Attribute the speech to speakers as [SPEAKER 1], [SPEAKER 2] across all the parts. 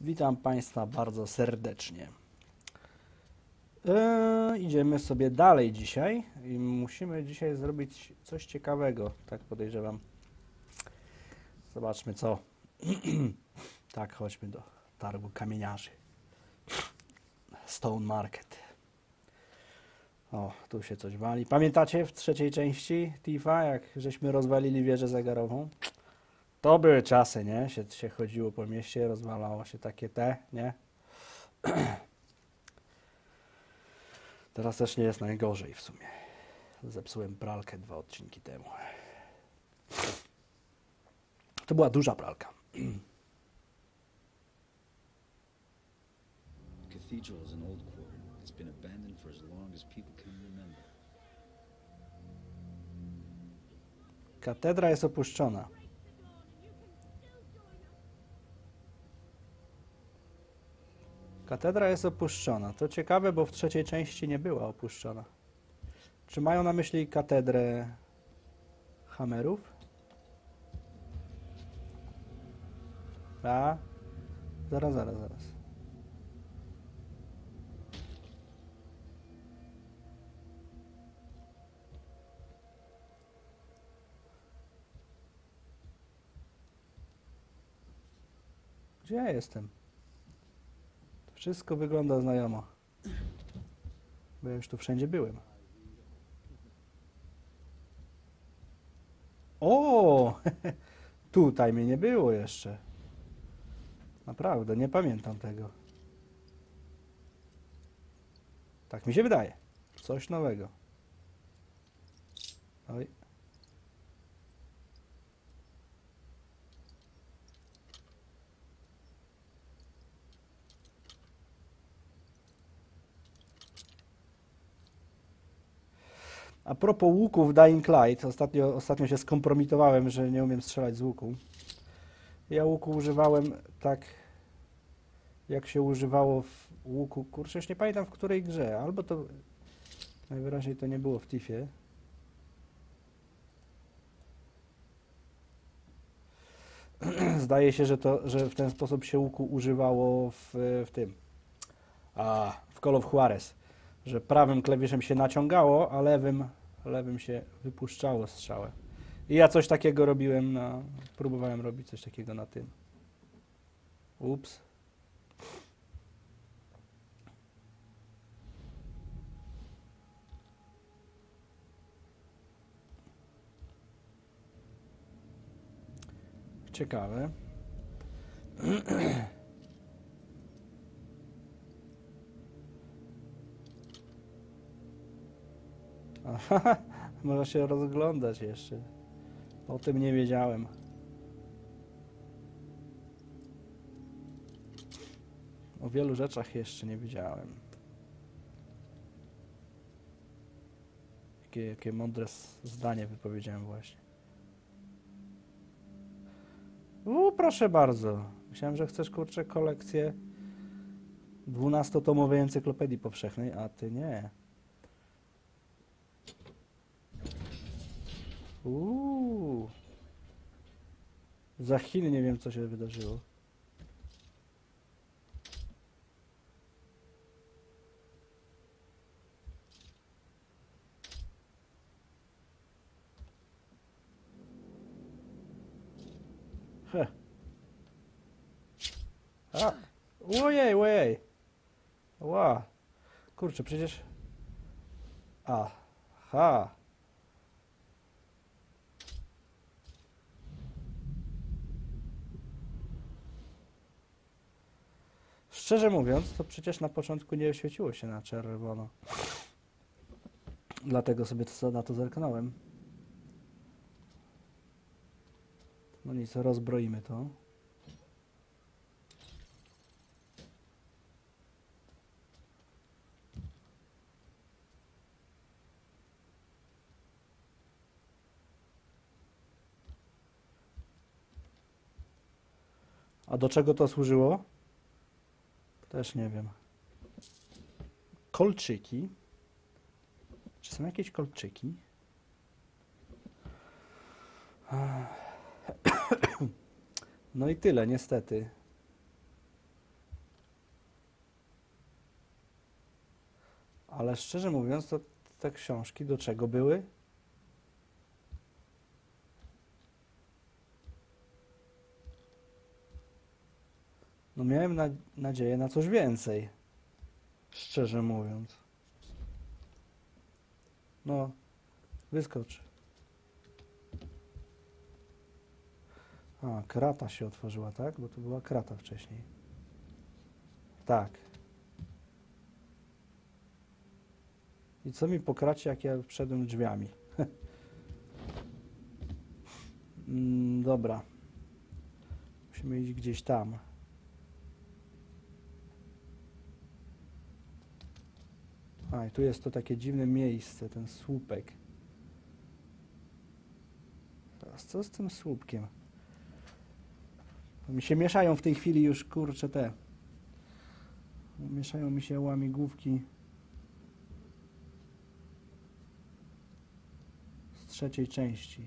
[SPEAKER 1] Witam Państwa bardzo serdecznie. Eee, idziemy sobie dalej dzisiaj i musimy dzisiaj zrobić coś ciekawego, tak podejrzewam. Zobaczmy co. tak, chodźmy do targu kamieniarzy. Stone Market. O, tu się coś wali. Pamiętacie w trzeciej części Tifa, jak żeśmy rozwalili wieżę zegarową? To były czasy, nie? Się, się chodziło po mieście, rozwalało się takie te, nie? Teraz też nie jest najgorzej w sumie. Zepsułem pralkę dwa odcinki temu. To była duża pralka.
[SPEAKER 2] Cathedral is an old quarter. Been abandoned for as long as people can remember.
[SPEAKER 1] Katedra jest opuszczona. Katedra jest opuszczona. To ciekawe, bo w trzeciej części nie była opuszczona. Czy mają na myśli katedrę Hamerów? A? Zaraz, zaraz, zaraz. Gdzie ja jestem? Wszystko wygląda znajomo. Bo ja już tu wszędzie byłem. O! Tutaj mnie nie było jeszcze. Naprawdę, nie pamiętam tego. Tak mi się wydaje. Coś nowego. Oj. A propos łuków Dying Light, ostatnio, ostatnio się skompromitowałem, że nie umiem strzelać z łuku. Ja łuku używałem tak, jak się używało w łuku, kurczę, już nie pamiętam w której grze, albo to, najwyraźniej to nie było w Tifie. Zdaje się, że, to, że w ten sposób się łuku używało w, w tym, a, w Call of Juarez, że prawym klawiszem się naciągało, a lewym, lewym się wypuszczało strzałę. I ja coś takiego robiłem na, próbowałem robić coś takiego na tym. Ups. Ciekawe. Aha, można się rozglądać jeszcze. O tym nie wiedziałem. O wielu rzeczach jeszcze nie wiedziałem. Jakie, jakie mądre zdanie wypowiedziałem właśnie. U, proszę bardzo. Myślałem, że chcesz kurczę kolekcję 12-tomowej encyklopedii powszechnej, a ty nie. Uuu. Za chwilę nie wiem, co się wydarzyło. He. A. Ojej, ojej. Ła. Kurczę, przecież... Aha. Szczerze mówiąc, to przecież na początku nie świeciło się na czerwono. Dlatego sobie to, na to zerknąłem. No nic, rozbroimy to. A do czego to służyło? Też nie wiem. Kolczyki. Czy są jakieś kolczyki? No i tyle, niestety. Ale szczerze mówiąc, to te książki do czego były? Miałem na, nadzieję na coś więcej. Szczerze mówiąc. No, wyskocz. A, krata się otworzyła, tak? Bo to była krata wcześniej. Tak. I co mi po kracie, jak ja wszedłem drzwiami? mm, dobra. Musimy iść gdzieś tam. A, i tu jest to takie dziwne miejsce, ten słupek. Teraz co z tym słupkiem? Mi się mieszają w tej chwili już, kurczę, te. Mieszają mi się łamigłówki z trzeciej części.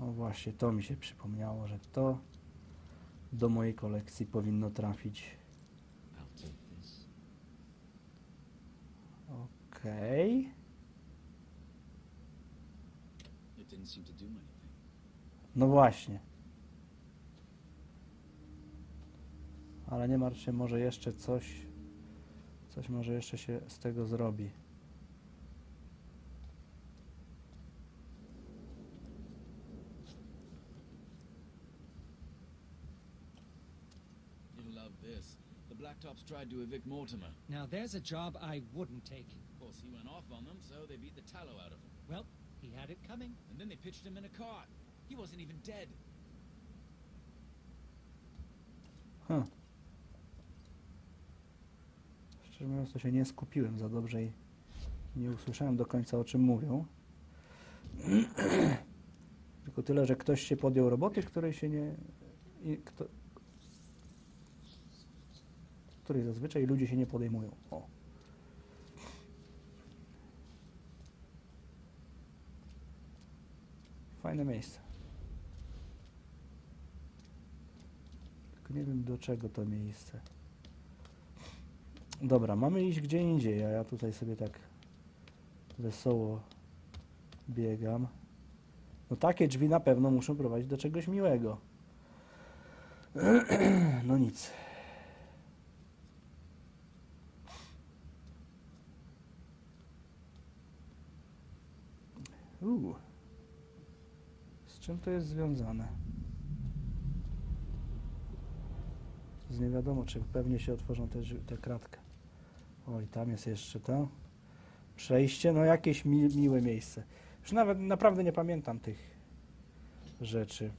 [SPEAKER 1] O właśnie, to mi się przypomniało, że to do mojej kolekcji powinno trafić. Okej.
[SPEAKER 2] Anything.
[SPEAKER 1] No właśnie. Ale nie martw się, może jeszcze coś, coś może jeszcze się z tego zrobi.
[SPEAKER 3] Tried to evict Mortimer.
[SPEAKER 4] Now there's a job I wouldn't take.
[SPEAKER 3] Of course, he went off on them, so they beat the tallow out of him.
[SPEAKER 4] Well, he had it coming.
[SPEAKER 3] And then they pitched him in a cart. He wasn't even dead.
[SPEAKER 1] Huh. Szczerze mówiąc, to się nie skupiłem za dobrze i nie usłyszałem do końca o czym mówią. Tylko tyle, że ktoś się podjął roboty, której się nie. I kto, której zazwyczaj ludzie się nie podejmują. O. Fajne miejsce. Tylko nie wiem do czego to miejsce. Dobra, mamy iść gdzie indziej, a ja tutaj sobie tak wesoło biegam. No takie drzwi na pewno muszą prowadzić do czegoś miłego. No nic. Z czym to jest związane? Z nie wiadomo, czy pewnie się otworzą te, te kratkę. O, i tam jest jeszcze to. Przejście, no jakieś mi, miłe miejsce. Już nawet naprawdę nie pamiętam tych rzeczy.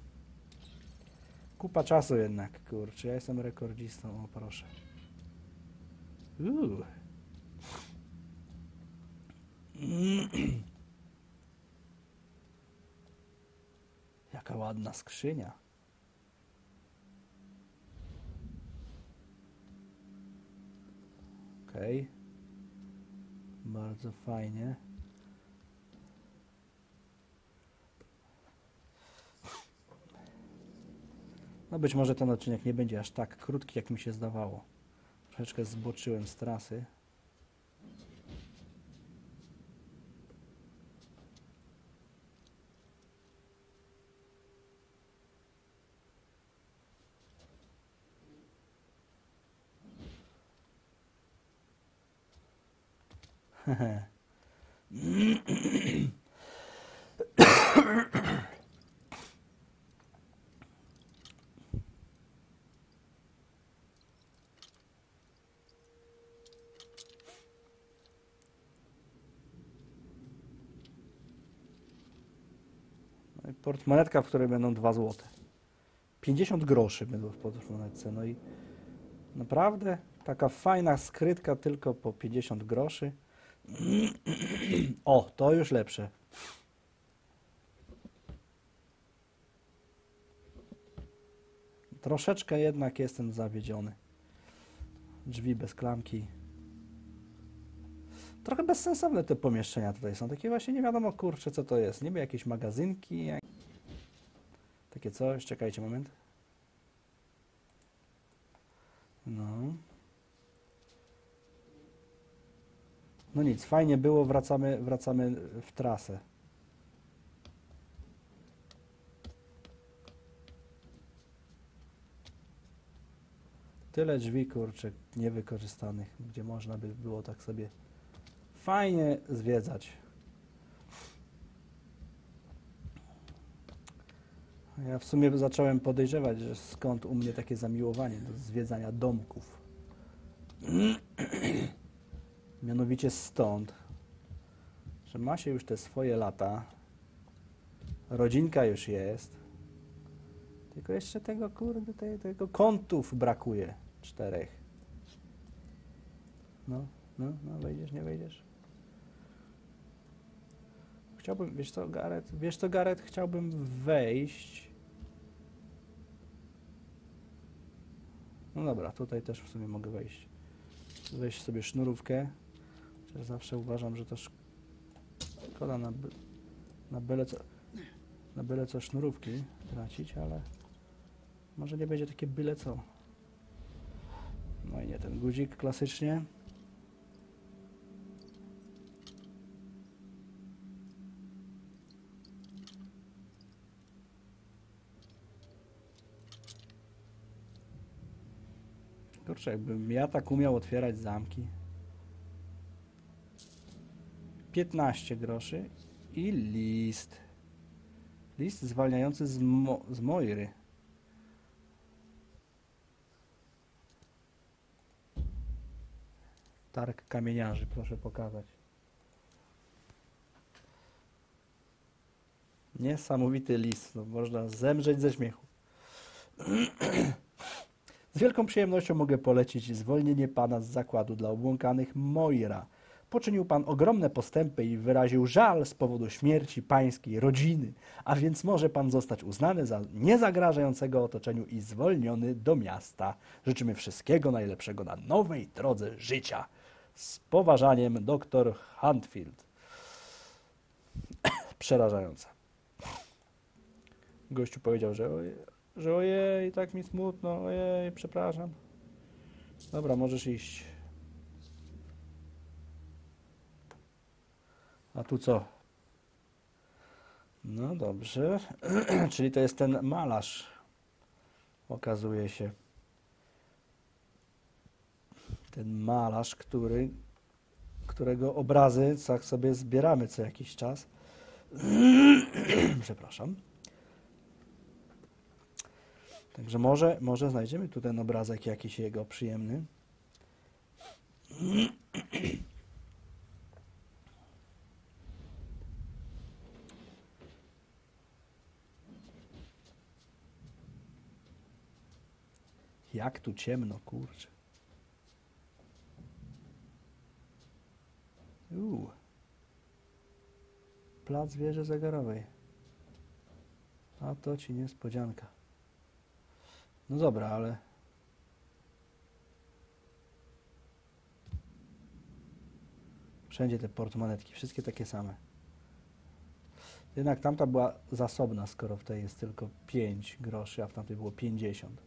[SPEAKER 1] Kupa czasu jednak, kurczę. Ja jestem rekordzistą, o proszę. Uuu. ładna skrzynia. Okej. Bardzo fajnie. No być może ten odcinek nie będzie aż tak krótki, jak mi się zdawało. Troszeczkę zboczyłem z trasy. Portmonetka, w której będą 2 złote. 50 groszy będą w portmonetce. No i naprawdę taka fajna skrytka tylko po 50 groszy. O, to już lepsze. Troszeczkę jednak jestem zawiedziony. Drzwi bez klamki. Trochę bezsensowne te pomieszczenia tutaj są. Takie właśnie nie wiadomo, kurczę, co to jest. Niby jakieś magazynki. jak- Takie coś. Czekajcie moment. No. No nic, fajnie było, wracamy, wracamy w trasę. Tyle drzwi, kurczę, niewykorzystanych, gdzie można by było tak sobie fajnie zwiedzać. Ja w sumie zacząłem podejrzewać, że skąd u mnie takie zamiłowanie do zwiedzania domków. Mianowicie stąd, że ma się już te swoje lata, rodzinka już jest, tylko jeszcze tego, kurde, te, tego kątów brakuje, czterech. No, no, no, wejdziesz, nie wejdziesz? Chciałbym, wiesz co, Gareth, wiesz co, Gareth, chciałbym wejść. No dobra, tutaj też w sumie mogę wejść. Weź sobie sznurówkę. Chociaż zawsze uważam, że to szkoda na, na byle co, na byle co sznurówki tracić, ale może nie będzie takie byle co. No i nie ten guzik klasycznie. Kurczę, jakbym ja tak umiał otwierać zamki. 15 groszy i list. List zwalniający z, Mo z Moiry. Targ kamieniarzy, proszę pokazać. Niesamowity list, no, można zemrzeć ze śmiechu. Z wielką przyjemnością mogę polecić zwolnienie pana z zakładu dla obłąkanych Moira. Poczynił pan ogromne postępy i wyraził żal z powodu śmierci pańskiej rodziny, a więc może pan zostać uznany za niezagrażającego otoczeniu i zwolniony do miasta. Życzymy wszystkiego najlepszego na nowej drodze życia. Z poważaniem, dr Huntfield. Przerażające. Gościu powiedział, że ojej, że ojej, tak mi smutno, ojej, przepraszam. Dobra, możesz iść. A tu co? No dobrze. Czyli to jest ten malarz. Okazuje się. Ten malarz, który, którego obrazy tak sobie zbieramy co jakiś czas. Przepraszam. Także może, może znajdziemy tu ten obrazek jakiś jego przyjemny. Jak tu ciemno, kurczę. Uuu. Plac wieży zegarowej. A to ci niespodzianka. No dobra, ale... Wszędzie te portmonetki, wszystkie takie same. Jednak tamta była zasobna, skoro w tej jest tylko 5 groszy, a w tamtej było 50.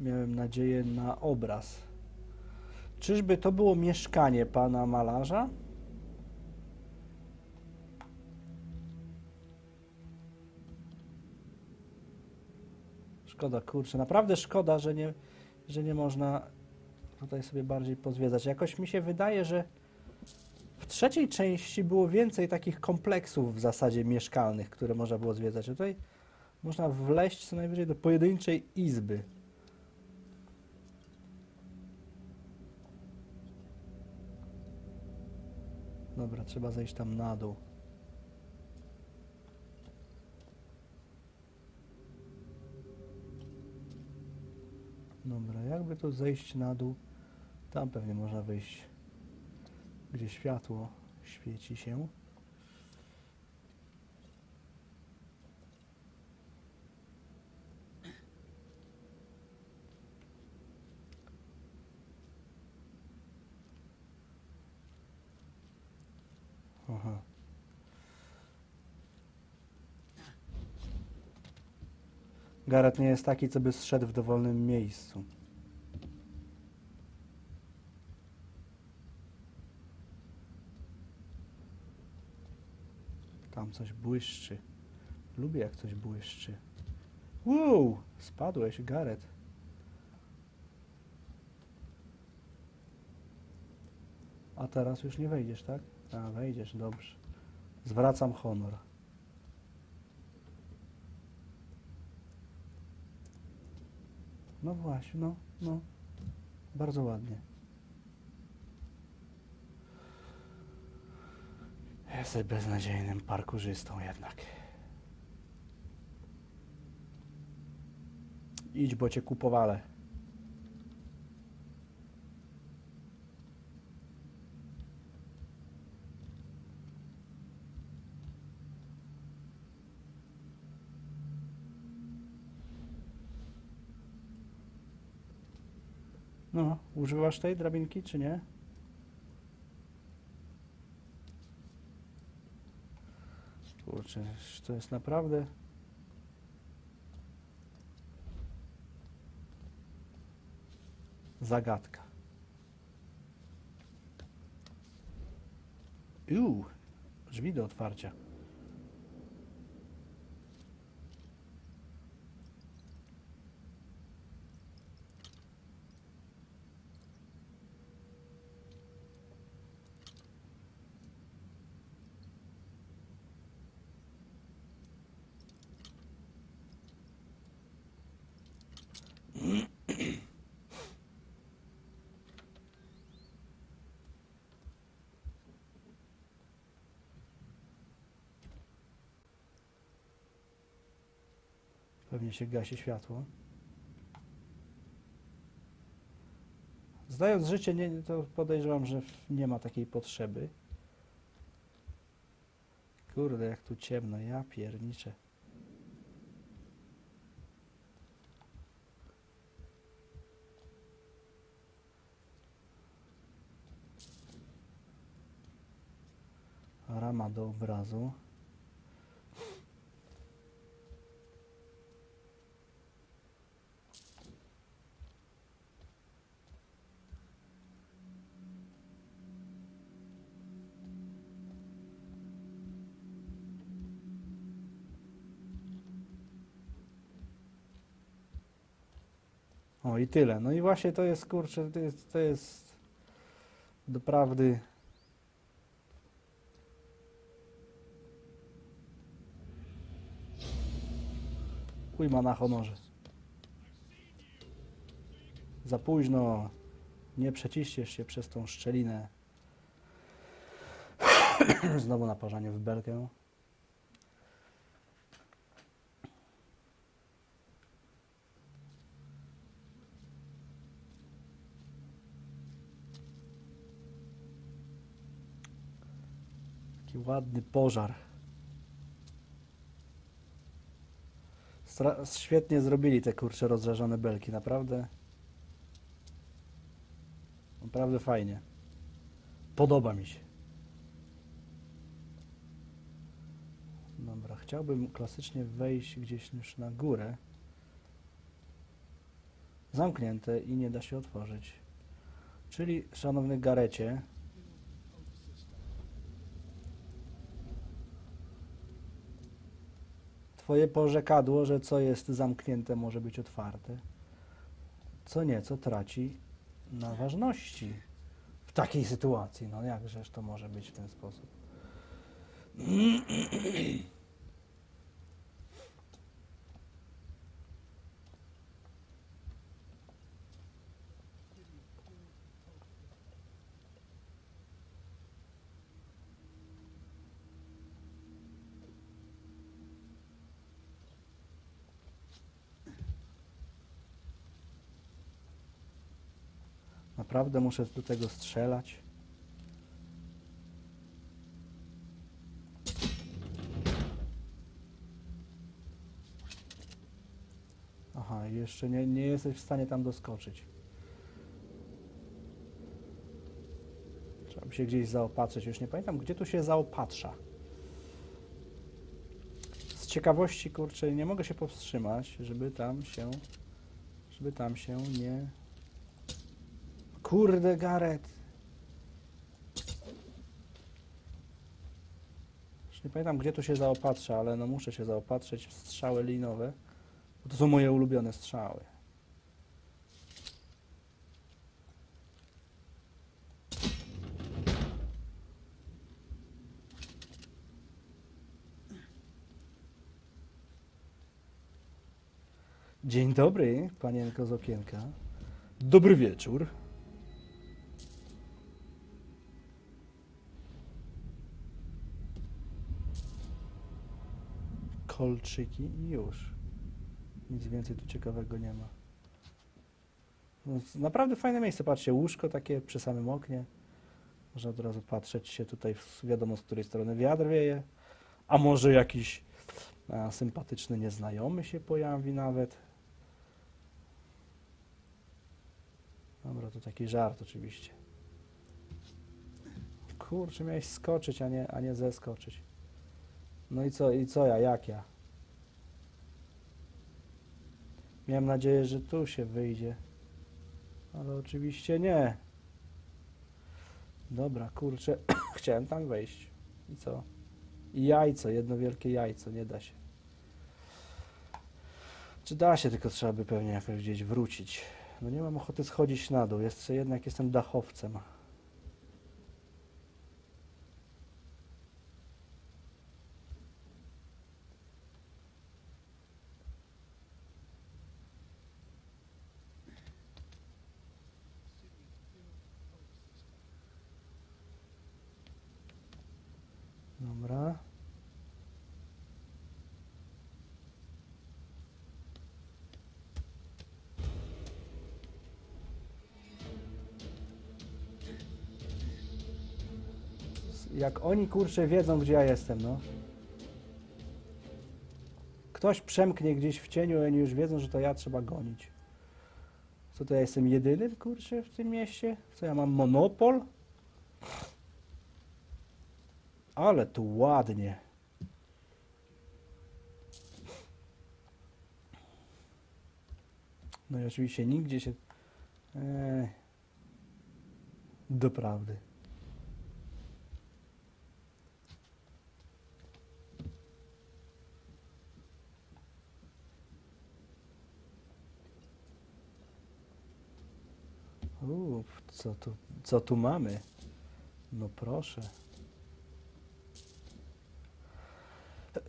[SPEAKER 1] Miałem nadzieję na obraz. Czyżby to było mieszkanie pana malarza? Szkoda, kurczę, naprawdę szkoda, że nie, że nie można tutaj sobie bardziej pozwiedzać. Jakoś mi się wydaje, że w trzeciej części było więcej takich kompleksów w zasadzie mieszkalnych, które można było zwiedzać. Tutaj można wleść co najwyżej do pojedynczej izby. Dobra, trzeba zejść tam na dół. Dobra, jakby tu zejść na dół, tam pewnie można wyjść, gdzie światło świeci się. Aha. Gareth nie jest taki, co by zszedł w dowolnym miejscu. Tam coś błyszczy. Lubię jak coś błyszczy. Wow! Spadłeś, Gareth. A teraz już nie wejdziesz, tak? A, wejdziesz, dobrze. Zwracam honor. No właśnie, no, no. Bardzo ładnie. Jesteś beznadziejnym parkurzystą jednak. Idź, bo cię kupowale. No, używasz tej drabinki, czy nie? Kurczę, to jest naprawdę... Zagadka. Uuu, drzwi do otwarcia. Pewnie się gasi światło. Zdając życie, nie, to podejrzewam, że nie ma takiej potrzeby. Kurde, jak tu ciemno, ja pierniczę. Rama do obrazu. O i tyle. No i właśnie to jest, kurczę, to jest, to jest doprawdy Ujma na honorze. Za późno. Nie przeciściesz się przez tą szczelinę. Znowu naparzanie w belkę. Ładny pożar. Stra- świetnie zrobili te kurcze rozżarzone belki, naprawdę. Naprawdę fajnie. Podoba mi się. Dobra, chciałbym klasycznie wejść gdzieś już na górę. Zamknięte i nie da się otworzyć. Czyli, szanowny Garecie, Twoje porzekadło, że co jest zamknięte może być otwarte, co nieco traci na ważności w takiej sytuacji. No jakżeż to może być w ten sposób? Naprawdę muszę do tego strzelać? Aha, jeszcze nie, nie jesteś w stanie tam doskoczyć. Trzeba się gdzieś zaopatrzyć. Już nie pamiętam, gdzie tu się zaopatrza. ciekawości, kurczę, nie mogę się powstrzymać, żeby tam się, żeby tam się nie... Kurde, Gareth! Już nie pamiętam, gdzie tu się zaopatrzę, ale no muszę się zaopatrzyć w strzały linowe, bo to są moje ulubione strzały. Dzień dobry, panienko z okienka. Dobry wieczór. Kolczyki i już. Nic więcej tu ciekawego nie ma. No, naprawdę fajne miejsce. Patrzcie, łóżko takie przy samym oknie. Można od razu patrzeć się tutaj, wiadomo z której strony wiatr wieje. A może jakiś a, sympatyczny nieznajomy się pojawi nawet. Dobra, to taki żart oczywiście. Kurczę, miałeś skoczyć, a nie, a nie zeskoczyć. No i co, i co ja, jak ja? Miałem nadzieję, że tu się wyjdzie. Ale oczywiście nie. Dobra, kurczę, chciałem tam wejść. I co? I jajco, jedno wielkie jajco, nie da się. Czy da się, tylko trzeba by pewnie jakoś gdzieś wrócić. No nie mam ochoty schodzić na dół, jeszcze jednak jestem dachowcem. Jak oni kurczę wiedzą, gdzie ja jestem, no. Ktoś przemknie gdzieś w cieniu, oni już wiedzą, że to ja trzeba gonić. Co to ja jestem jedynym kurczę w tym mieście? Co ja mam monopol? Ale tu ładnie. No i oczywiście nigdzie się. Eee, doprawdy. Co tu, co tu mamy? No proszę.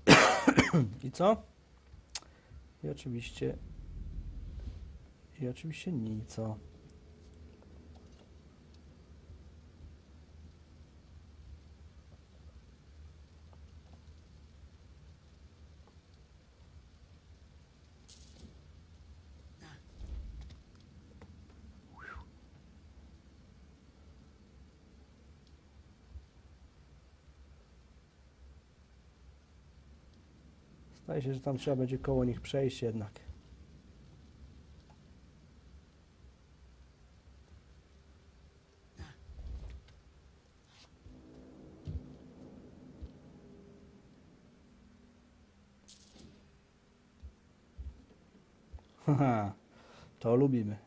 [SPEAKER 1] I co? I oczywiście. I oczywiście nico. Zdaje się, że tam trzeba będzie koło nich przejść jednak. Haha, to lubimy.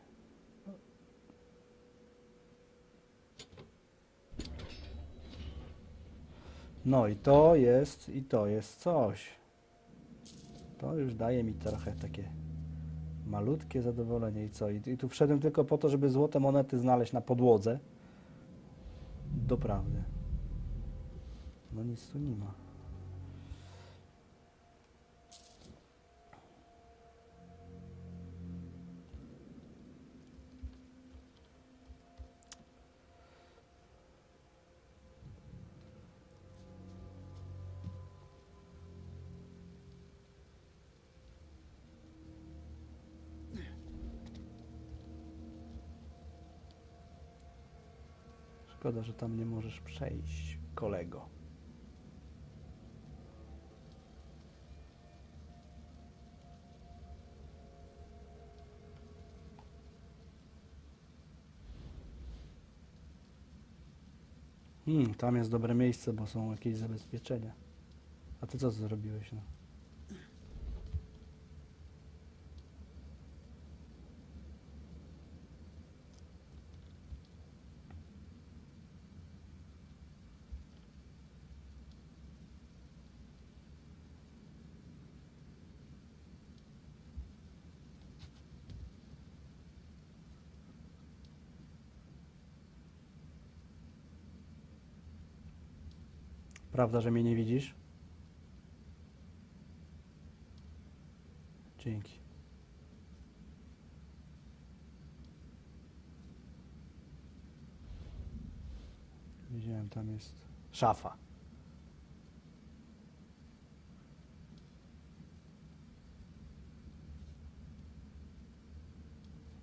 [SPEAKER 1] No i to jest, i to jest coś. To już daje mi trochę takie malutkie zadowolenie i co? I, I tu wszedłem tylko po to, żeby złote monety znaleźć na podłodze. Doprawdy. No nic tu nie ma. Szkoda, że tam nie możesz przejść, kolego. Hmm, tam jest dobre miejsce, bo są jakieś zabezpieczenia. A ty co zrobiłeś? No? Prawda, że mnie nie widzisz? Dzięki. Widziałem, tam jest szafa.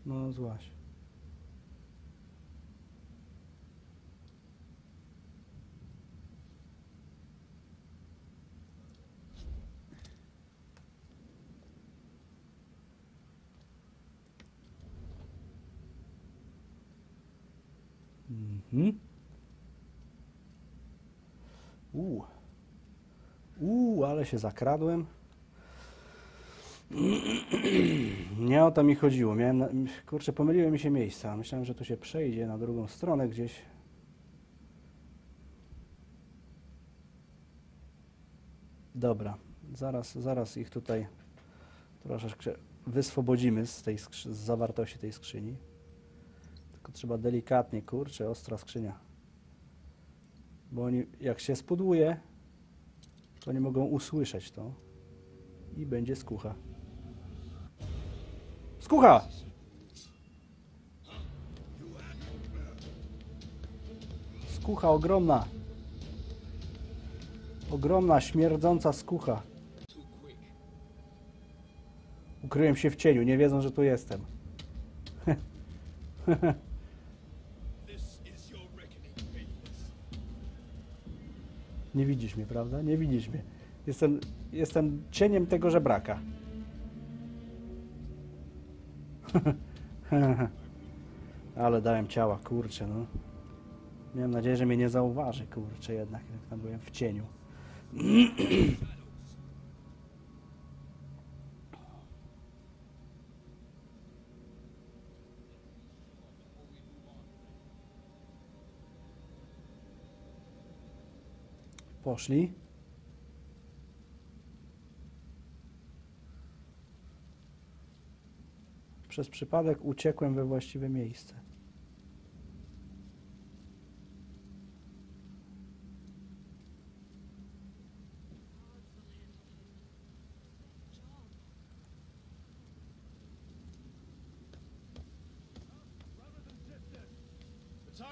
[SPEAKER 1] No, złaś. Uuu. Uuu, ale się zakradłem. Nie o to mi chodziło. Miałem na... Kurczę, pomyliły mi się miejsca. Myślałem, że tu się przejdzie na drugą stronę gdzieś. Dobra, zaraz, zaraz ich tutaj troszeczkę wyswobodzimy z tej z zawartości tej skrzyni. Tylko trzeba delikatnie, kurczę, ostra skrzynia. Bo oni, jak się spudłuje, to nie mogą usłyszeć to. I będzie skucha. Skucha! Skucha ogromna. Ogromna, śmierdząca skucha. Ukryłem się w cieniu, nie wiedzą, że tu jestem. Nie widzisz mnie, prawda? Nie widzisz mnie. Jestem, jestem cieniem tego żebraka. Ale dałem ciała, kurczę, no. Miałem nadzieję, że mnie nie zauważy, kurczę, jednak jak tam byłem w cieniu. Poszli. Przez przypadek uciekłem we właściwe miejsce.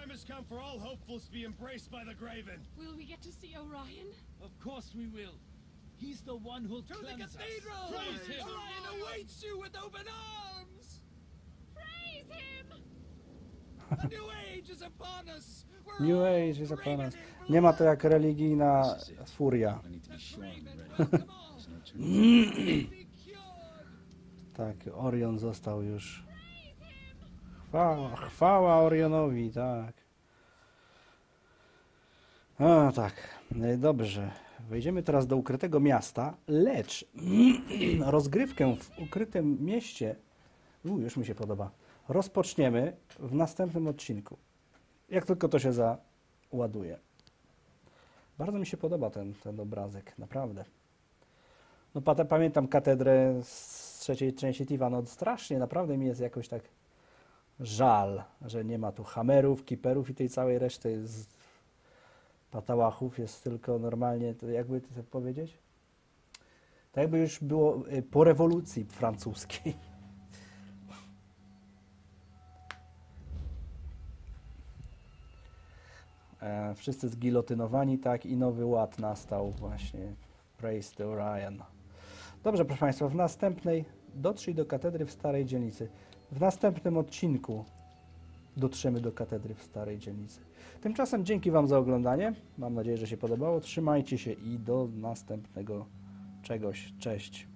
[SPEAKER 5] Time has come for all hopefuls to be embraced by the Graven.
[SPEAKER 6] Will we get to see Orion?
[SPEAKER 3] Of course we will. He's the one who'll
[SPEAKER 5] To the cathedral!
[SPEAKER 3] us. Praise him.
[SPEAKER 5] Orion awaits you with open arms!
[SPEAKER 6] Praise him!
[SPEAKER 5] A new age is upon us!
[SPEAKER 1] New Age upon Nie ma to jak religijna furia.
[SPEAKER 2] No!
[SPEAKER 1] Tak, Orion został już. Chwała, chwała Orionowi, tak. A, tak, e, dobrze. Wejdziemy teraz do ukrytego miasta, lecz rozgrywkę w ukrytym mieście, u, już mi się podoba, rozpoczniemy w następnym odcinku. Jak tylko to się załaduje. Bardzo mi się podoba ten, ten obrazek, naprawdę. No pamiętam katedrę z trzeciej części Tiwa, no strasznie, naprawdę mi jest jakoś tak żal, że nie ma tu hamerów, kiperów i tej całej reszty z patałachów, jest tylko normalnie, to jakby to powiedzieć? Tak jakby już było y, po rewolucji francuskiej. E, wszyscy zgilotynowani, tak, i nowy ład nastał właśnie. Praise the Orion. Dobrze, proszę Państwa, w następnej dotrzyj do katedry w Starej Dzielnicy. W następnym odcinku dotrzemy do katedry w Starej Dzielnicy. Tymczasem dzięki Wam za oglądanie. Mam nadzieję, że się podobało. Trzymajcie się i do następnego czegoś. Cześć.